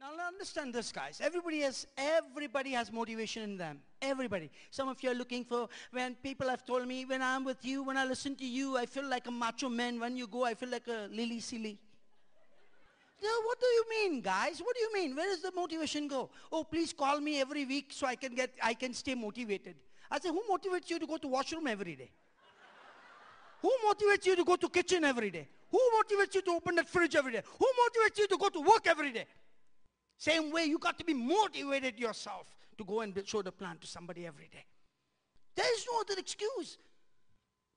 Now understand this, guys. Everybody has everybody has motivation in them. Everybody. Some of you are looking for when people have told me, when I'm with you, when I listen to you, I feel like a macho man. When you go, I feel like a lily silly. So what do you mean, guys? What do you mean? Where does the motivation go? Oh, please call me every week so I can get I can stay motivated. I say, who motivates you to go to washroom every day? Who motivates you to go to kitchen every day? Who motivates you to open that fridge every day? Who motivates you to go to work every day? Same way, you got to be motivated yourself to go and show the plan to somebody every day. There is no other excuse.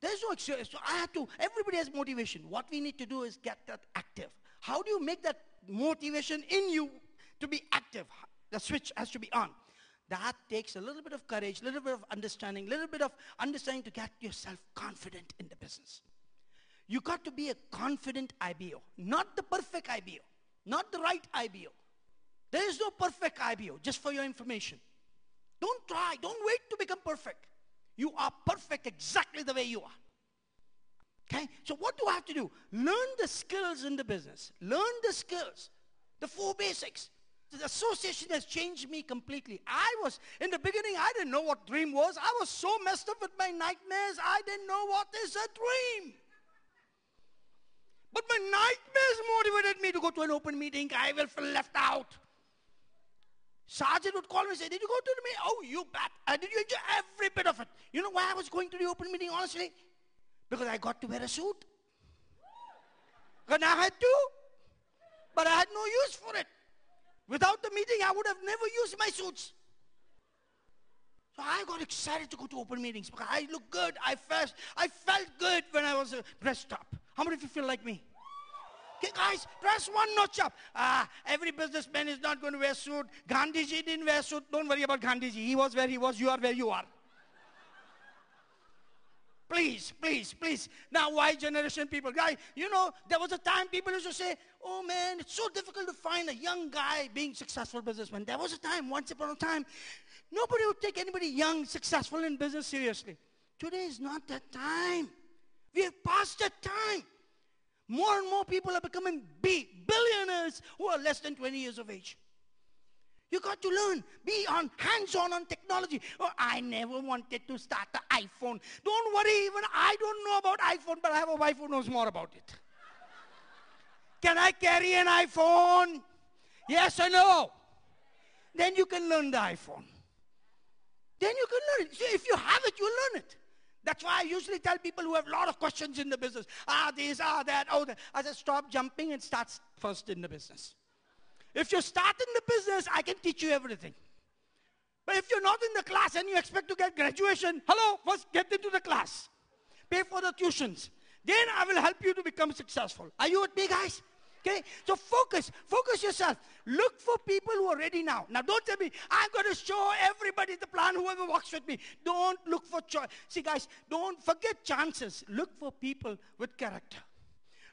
There's no excuse. So I have to, everybody has motivation. What we need to do is get that active. How do you make that motivation in you to be active? The switch has to be on. That takes a little bit of courage, a little bit of understanding, a little bit of understanding to get yourself confident in the business. You got to be a confident IBO, not the perfect IBO, not the right IBO. There is no perfect IBO, just for your information. Don't try, don't wait to become perfect. You are perfect exactly the way you are. Okay? So what do I have to do? Learn the skills in the business. Learn the skills. The four basics. The association has changed me completely. I was, in the beginning, I didn't know what dream was. I was so messed up with my nightmares, I didn't know what is a dream. But my nightmares motivated me to go to an open meeting. I will feel left out. Sergeant would call me and say, Did you go to the meeting? Oh, you bet. Uh, did you enjoy every bit of it? You know why I was going to the open meeting, honestly? Because I got to wear a suit. And I had to. But I had no use for it. Without the meeting, I would have never used my suits. So I got excited to go to open meetings because I look good. I felt, I felt good when I was uh, dressed up. How many of you feel like me? Guys, dress one notch up. Ah, every businessman is not going to wear suit. Gandhiji didn't wear suit. Don't worry about Gandhiji. He was where he was. You are where you are. Please, please, please. Now, why generation people? Guy, you know, there was a time people used to say, oh man, it's so difficult to find a young guy being successful businessman. There was a time, once upon a time, nobody would take anybody young, successful in business seriously. Today is not that time. We have passed that time. More and more people are becoming big billionaires who are less than 20 years of age. You got to learn, be on hands-on on technology. Oh, I never wanted to start the iPhone. Don't worry, even I don't know about iPhone, but I have a wife who knows more about it. Can I carry an iPhone? Yes or no? Then you can learn the iPhone. Then you can learn it. if you have it, you'll learn it. That's why I usually tell people who have a lot of questions in the business, ah, this, ah, that, oh, that. I said, stop jumping and start first in the business. If you start in the business, I can teach you everything. But if you're not in the class and you expect to get graduation, hello, first get into the class. Pay for the tuitions. Then I will help you to become successful. Are you with me, guys? Okay? So focus. Focus yourself. Look for people who are ready now. Now don't tell me, I'm going to show everybody the plan, whoever walks with me. Don't look for choice. See, guys, don't forget chances. Look for people with character.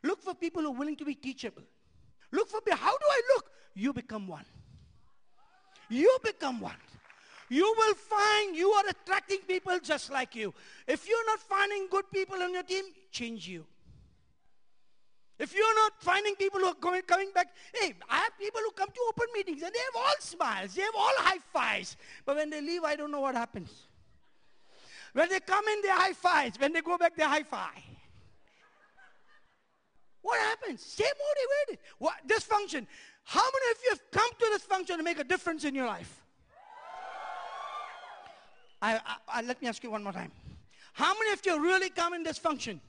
Look for people who are willing to be teachable. Look for how do I look? You become one. You become one. You will find you are attracting people just like you. If you're not finding good people on your team, change you. If you're not finding people who are going, coming back, hey, I have people who come to open meetings and they have all smiles, they have all high fives. But when they leave, I don't know what happens. When they come in, they high fives. When they go back, they high five. What happens? Stay motivated. What, this function. How many of you have come to this function to make a difference in your life? I, I, I, let me ask you one more time. How many of you really come in this function?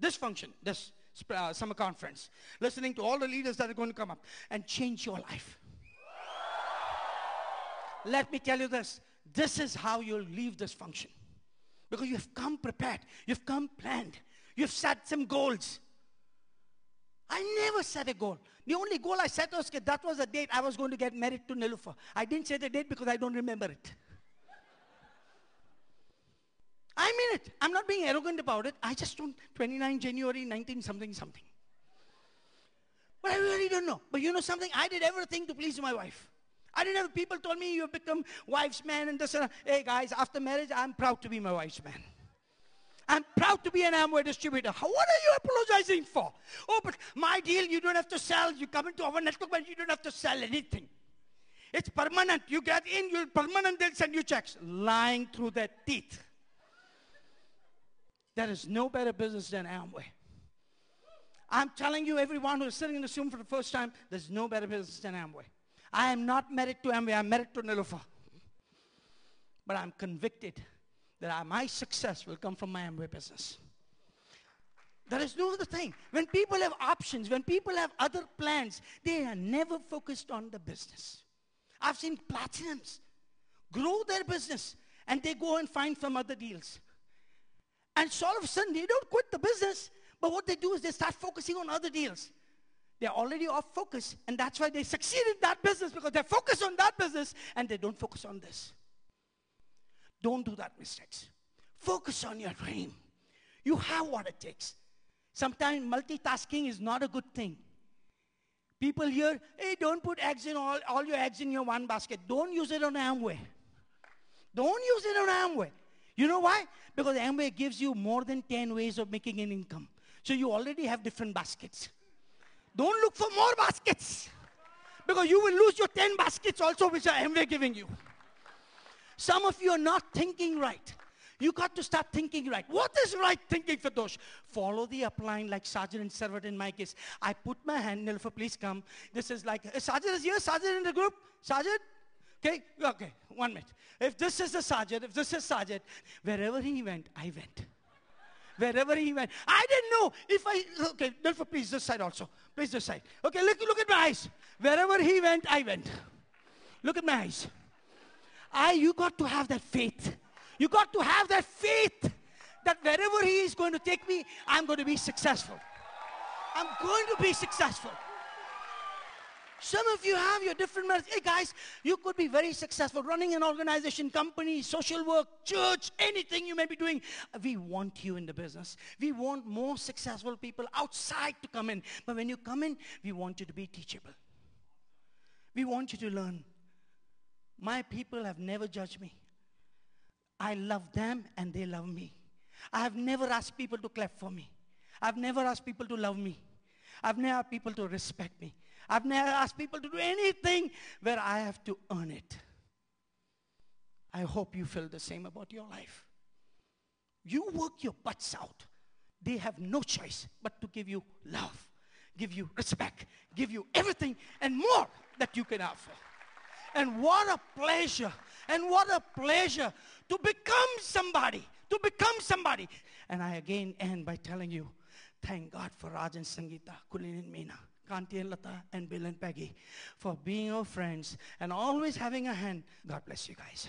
This function, this uh, summer conference, listening to all the leaders that are going to come up and change your life. Let me tell you this this is how you'll leave this function. Because you've come prepared, you've come planned, you've set some goals. I never set a goal. The only goal I set was that was the date I was going to get married to Nilufer. I didn't say the date because I don't remember it. I mean it. I'm not being arrogant about it. I just don't, 29 January 19 something something. But I really don't know. But you know something? I did everything to please my wife. I didn't have people told me you have become wife's man and this and that. Hey guys, after marriage, I'm proud to be my wife's man. I'm proud to be an Amway distributor. What are you apologizing for? Oh, but my deal, you don't have to sell. You come into our network, but you don't have to sell anything. It's permanent. You get in, you'll permanent, they'll send you checks. Lying through their teeth. There is no better business than Amway. I'm telling you, everyone who is sitting in this room for the first time, there's no better business than Amway. I am not married to Amway, I'm married to Nilufer. But I'm convicted that my success will come from my Amway business. There is no other thing. When people have options, when people have other plans, they are never focused on the business. I've seen platinums grow their business and they go and find some other deals. And so all of a sudden, they don't quit the business, but what they do is they start focusing on other deals. They're already off focus, and that's why they succeed in that business because they're focused on that business and they don't focus on this. Don't do that mistakes. Focus on your dream. You have what it takes. Sometimes multitasking is not a good thing. People hear, hey, don't put eggs in all, all your eggs in your one basket. Don't use it on Amway. Don't use it on Amway. You know why? Because Amway gives you more than 10 ways of making an income. So you already have different baskets. Don't look for more baskets. Because you will lose your 10 baskets also which are Amway giving you. Some of you are not thinking right. You got to start thinking right. What is right thinking, Fidosh? Follow the upline like Sergeant and Servant in my case. I put my hand, Nilfa, please come. This is like, Sergeant is here, Sergeant in the group? Sergeant? Okay, okay, one minute. If this is the sergeant, if this is sergeant, wherever he went, I went. Wherever he went. I didn't know if I, okay, Nilfa, please, this side also. Please, this side. Okay, look, look at my eyes. Wherever he went, I went. Look at my eyes. I, you got to have that faith. You got to have that faith that wherever He is going to take me, I'm going to be successful. I'm going to be successful. Some of you have your different methods. Hey guys, you could be very successful running an organization, company, social work, church, anything you may be doing. We want you in the business. We want more successful people outside to come in. But when you come in, we want you to be teachable. We want you to learn. My people have never judged me. I love them and they love me. I have never asked people to clap for me. I've never asked people to love me. I've never asked people to respect me. I've never asked people to do anything where I have to earn it. I hope you feel the same about your life. You work your butts out. They have no choice but to give you love, give you respect, give you everything and more that you can offer. And what a pleasure, and what a pleasure to become somebody, to become somebody. And I again end by telling you, thank God for Raj and Sangeeta, Kulin and Meena. Kanti and Lata and Bill and Peggy for being our friends and always having a hand. God bless you guys.